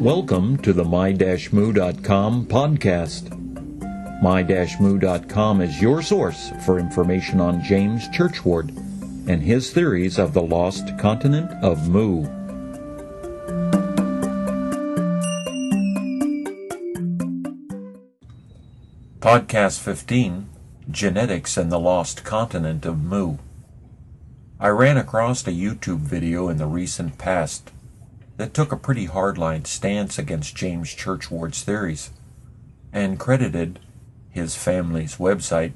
Welcome to the my-mu.com podcast. My-mu.com is your source for information on James Churchward and his theories of the lost continent of Mu. Podcast 15 Genetics and the Lost Continent of Mu. I ran across a YouTube video in the recent past that took a pretty hardline stance against James Churchward's theories and credited his family's website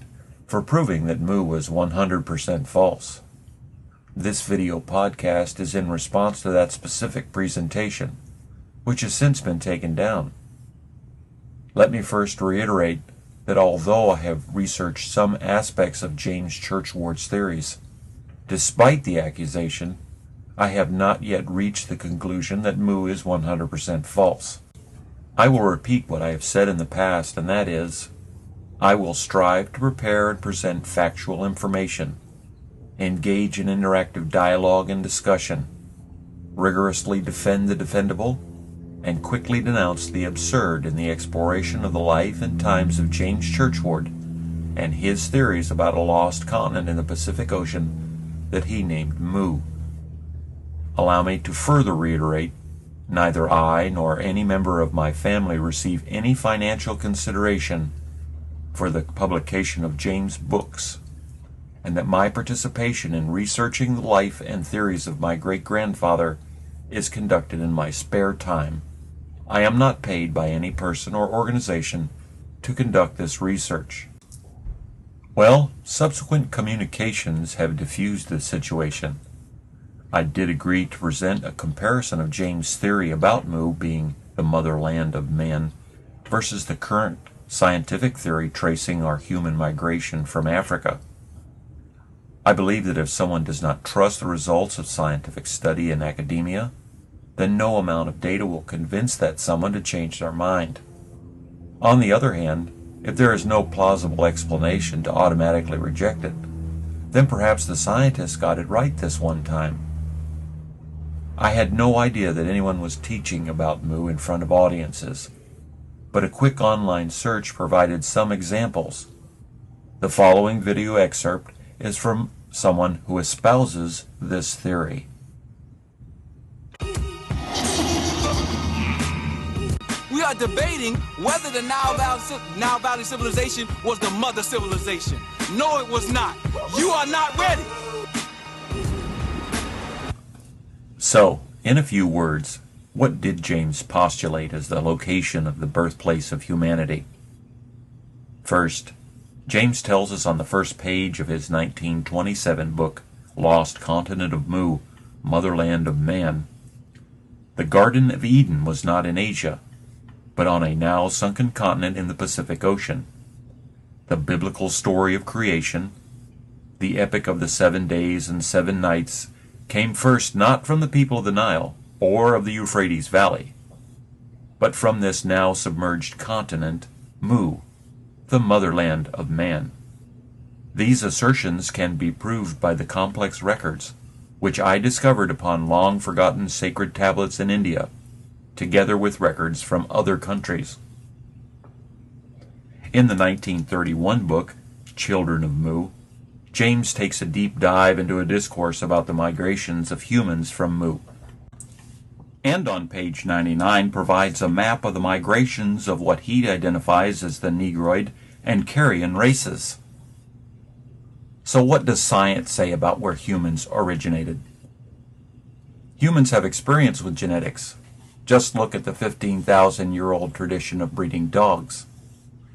for proving that Mu was 100% false. This video podcast is in response to that specific presentation, which has since been taken down. Let me first reiterate that although I have researched some aspects of James Churchward's theories, despite the accusation, I have not yet reached the conclusion that Mu is 100% false. I will repeat what I have said in the past, and that is, I will strive to prepare and present factual information, engage in interactive dialogue and discussion, rigorously defend the defendable, and quickly denounce the absurd in the exploration of the life and times of James Churchward and his theories about a lost continent in the Pacific Ocean that he named Mu. Allow me to further reiterate neither I nor any member of my family receive any financial consideration for the publication of James' books, and that my participation in researching the life and theories of my great grandfather is conducted in my spare time I am not paid by any person or organization to conduct this research. Well, subsequent communications have diffused the situation. I did agree to present a comparison of James' theory about Mu being the motherland of man versus the current scientific theory tracing our human migration from Africa. I believe that if someone does not trust the results of scientific study in academia, then no amount of data will convince that someone to change their mind. On the other hand, if there is no plausible explanation to automatically reject it, then perhaps the scientists got it right this one time. I had no idea that anyone was teaching about Mu in front of audiences, but a quick online search provided some examples. The following video excerpt is from someone who espouses this theory. we are debating whether the Nile Valley, Nile Valley civilization was the mother civilization. No, it was not. You are not ready. So, in a few words, what did James postulate as the location of the birthplace of humanity? First, James tells us on the first page of his 1927 book, Lost Continent of Mu, Motherland of Man, the Garden of Eden was not in Asia, but on a now sunken continent in the Pacific Ocean. The biblical story of creation, the epic of the seven days and seven nights, came first not from the people of the Nile or of the Euphrates Valley, but from this now submerged continent, Mu, the motherland of man. These assertions can be proved by the complex records, which I discovered upon long forgotten sacred tablets in India together with records from other countries. In the 1931 book, Children of Mu, James takes a deep dive into a discourse about the migrations of humans from Mu. And on page 99 provides a map of the migrations of what he identifies as the Negroid and Carian races. So, what does science say about where humans originated? Humans have experience with genetics, just look at the 15,000 year old tradition of breeding dogs.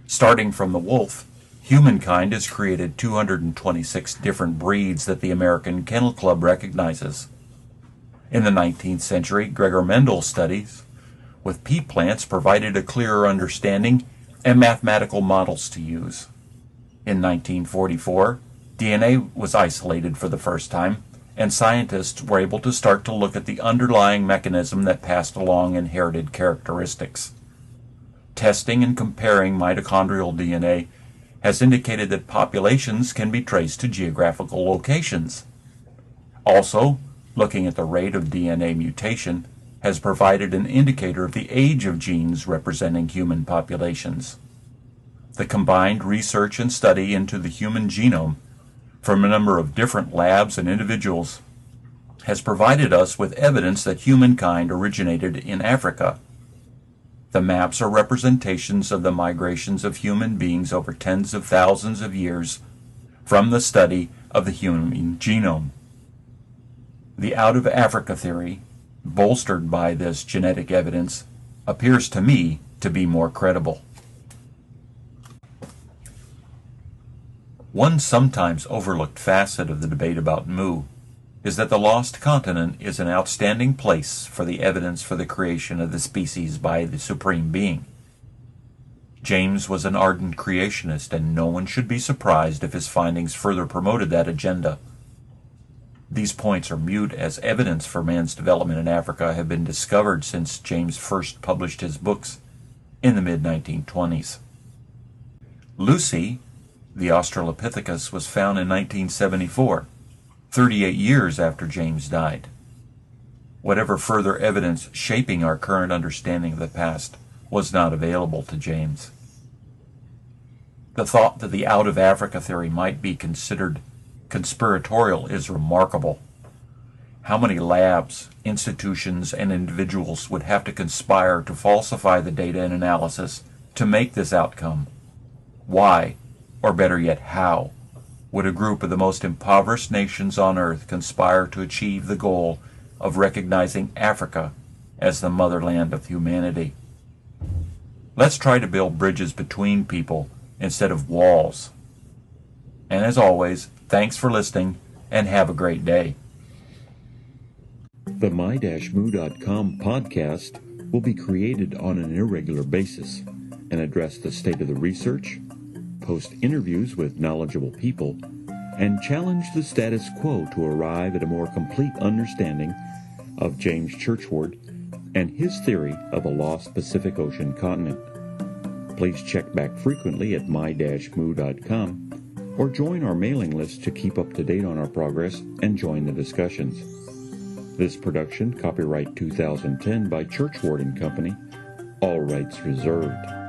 Starting from the wolf, humankind has created 226 different breeds that the American Kennel Club recognizes. In the 19th century, Gregor Mendel's studies with pea plants provided a clearer understanding and mathematical models to use. In 1944, DNA was isolated for the first time, and scientists were able to start to look at the underlying mechanism that passed along inherited characteristics. Testing and comparing mitochondrial DNA has indicated that populations can be traced to geographical locations. Also, looking at the rate of DNA mutation has provided an indicator of the age of genes representing human populations. The combined research and study into the human genome from a number of different labs and individuals has provided us with evidence that humankind originated in Africa. The maps are representations of the migrations of human beings over tens of thousands of years from the study of the human genome. The out of Africa theory, bolstered by this genetic evidence, appears to me to be more credible. One sometimes overlooked facet of the debate about Mu is that the lost continent is an outstanding place for the evidence for the creation of the species by the Supreme Being. James was an ardent creationist, and no one should be surprised if his findings further promoted that agenda. These points are mute as evidence for man's development in Africa have been discovered since James first published his books in the mid 1920s. Lucy, the Australopithecus was found in 1974, 38 years after James died. Whatever further evidence shaping our current understanding of the past was not available to James. The thought that the out of Africa theory might be considered conspiratorial is remarkable. How many labs, institutions, and individuals would have to conspire to falsify the data and analysis to make this outcome? Why or better yet, how, would a group of the most impoverished nations on earth conspire to achieve the goal of recognizing Africa as the motherland of humanity? Let's try to build bridges between people instead of walls. And as always, thanks for listening and have a great day. The my-mu.com podcast will be created on an irregular basis and address the state of the research, host interviews with knowledgeable people, and challenge the status quo to arrive at a more complete understanding of James Churchward and his theory of a lost Pacific Ocean continent. Please check back frequently at my-mu.com or join our mailing list to keep up to date on our progress and join the discussions. This production, copyright 2010 by Churchward and Company, all rights reserved.